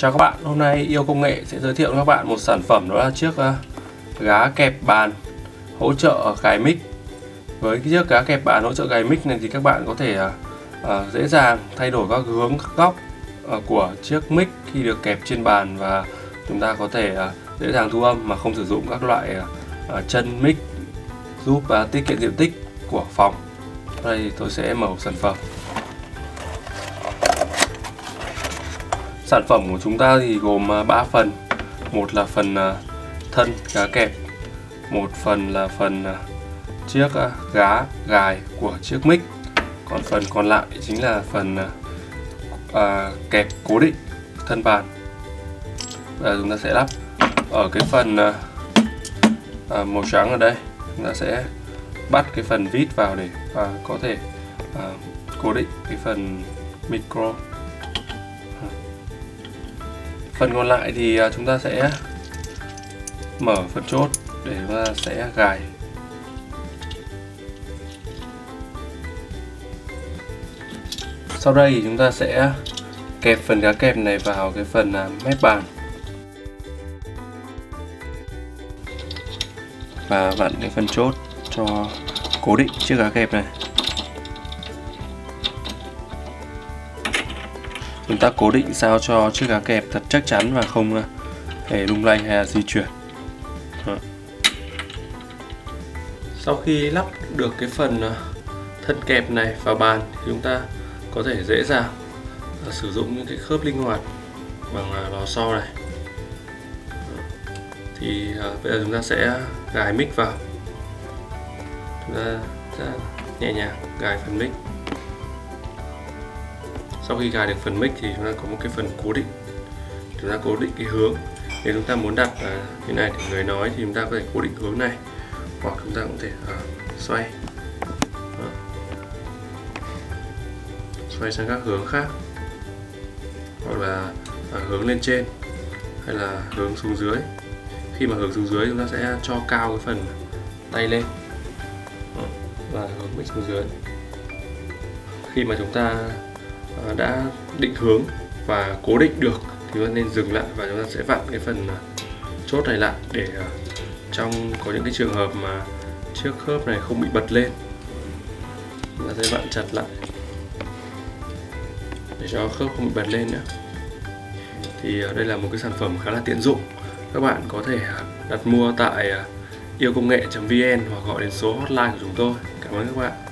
Chào các bạn, hôm nay Yêu Công Nghệ sẽ giới thiệu các bạn một sản phẩm đó là chiếc ờ, gá kẹp bàn hỗ trợ gài mic. Với cái chiếc gá kẹp bàn hỗ trợ gài mic này thì các bạn có thể ờ, ờ, dễ dàng thay đổi các hướng các góc của chiếc mic khi được kẹp trên bàn và chúng ta có thể dễ dàng thu âm mà không sử dụng các loại chân mic giúp tiết kiệm diện tích của phòng. Đây tôi sẽ mở sản phẩm. Sản phẩm của chúng ta thì gồm à, 3 phần. Một là phần à, thân cá kẹp. Một phần là phần à, chiếc gá gài của chiếc mic. Còn phần còn lại chính là phần à, kẹp cố định thân bàn. Và chúng ta sẽ lắp ở cái phần à, màu trắng ở đây. Chúng ta sẽ bắt cái phần vít vào để à, có thể à, cố định cái phần micro phần còn lại thì à, chúng ta sẽ mở phần chốt để chúng ta sẽ gài. Sau đây thì chúng ta sẽ kẹp phần cá kẹp này vào cái phần à, mép bàn. Và vặn cái phần chốt cho cố định chiếc cá kẹp này. Chúng ta cố định sao cho chiếc cá kẹp thật chắc chắn và không ờ, hề lung lay hay là di chuyển. Đó. sau khi lắp được cái phần ờ, thân kẹp này vào bàn thì chúng ta có thể dễ dàng ờ, sử dụng những cái khớp linh hoạt bằng lò xo này. Thì bây giờ chúng ta sẽ gài mic vào. Chúng ta sẽ nhẹ nhàng gài phần mic sau khi gài được phần mic thì chúng ta có một cái phần cố định. Chúng ta cố định cái hướng. Nếu chúng ta muốn đặt à, cái này thì người nói thì chúng ta có thể cố định hướng này. Hoặc chúng ta cũng thể à, xoay. À. xoay sang các hướng khác. Hoặc là à, hướng lên trên. Hay là hướng xuống dưới. Khi mà hướng xuống dưới chúng ta sẽ cho cao cái phần tay lên. À. và hướng mic xuống dưới. Khi mà chúng ta Ờ, đã định hướng và cố định được thì chúng ta nên dừng lại và chúng ta sẽ vặn cái phần ờ, chốt này lại để ờ, trong có những cái trường hợp mà chiếc khớp này không bị bật lên, chúng ta sẽ vặn chặt lại để cho khớp không bị bật lên nữa thì đây là một cái sản phẩm khá là tiện dụng, các bạn có thể đặt mua tại yêu công nghệ.vn hoặc gọi đến số hotline của chúng tôi. Cảm ơn các bạn.